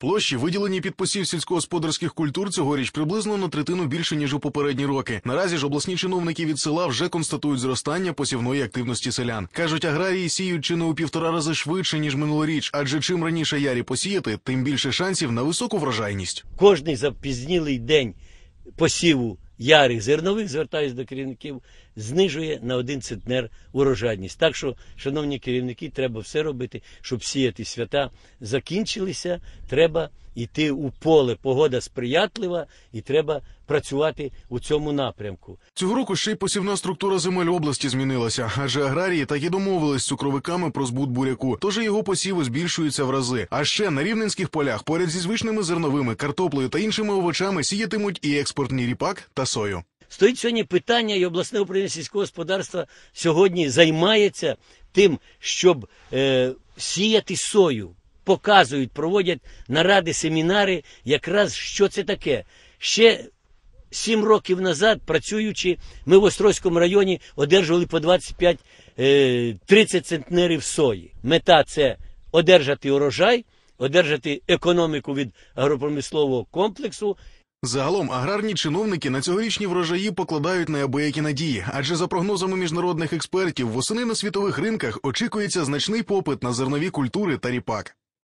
Площі, виділені під посів сільськогосподарських культур, цьогоріч приблизно на третину більше ніж у попередні роки. Наразі ж обласні чиновники від села вже констатують зростання посівної активності селян. кажуть, аграрії сіють чи не у півтора рази швидше ніж минулоріч, адже чим раніше ярі посіяти, тим більше шансів на високу врожайність. Кожний запізнілий день посіву ярих зернових, звертаюся до керівників, знижує на один центнер урожайність. Так що, шановні керівники, треба все робити, щоб сіяти свята закінчилися. Треба йти у поле. Погода сприятлива, і треба працювати у цьому напрямку. Цього року ще й посівна структура земель області змінилася, адже аграрії так і домовились з цукровиками про збут буряку, тож його посіви збільшуються в рази. А ще на рівненських полях поряд зі звичними зерновими, картоплею та іншими овочами сіятимуть і експортний ріпак та сою. Стоїть сьогодні питання, і обласне управління сільського господарства сьогодні займається тим, щоб е, сіяти сою. Показують, проводять наради, семінари, якраз що це таке. Ще сім років назад, працюючи, ми в Острозькому районі одержували по 25-30 центнерів сої. Мета це одержати урожай, одержати економіку від агропромислового комплексу Загалом аграрні чиновники на цьогорічні врожаї покладають неабиякі надії, адже за прогнозами міжнародних експертів, восени на світових ринках очікується значний попит на зернові культури та ріпак.